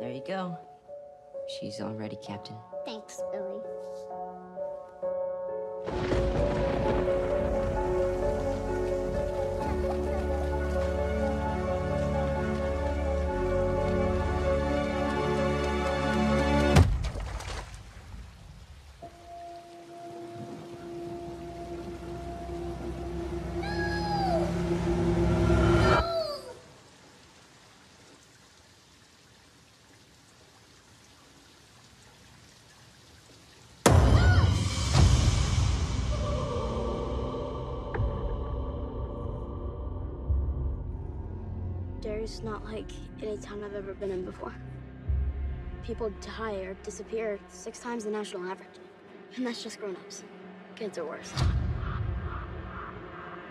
There you go. She's all ready, Captain. Thanks, Billy. Derry's not like any town I've ever been in before. People die or disappear six times the national average. And that's just grown-ups. Kids are worse.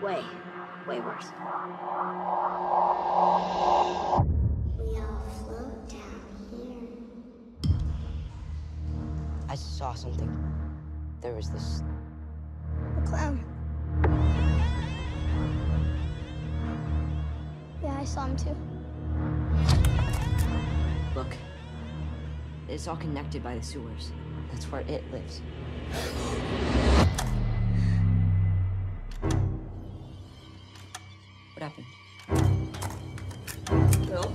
Way, way worse. We all float down here. I saw something. There was this. A clown. I saw him too. Look. It's all connected by the sewers. That's where it lives. What happened? Bill?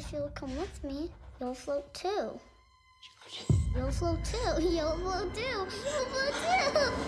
If you'll come with me, you'll float too. You'll float too. You'll float too. You'll float too.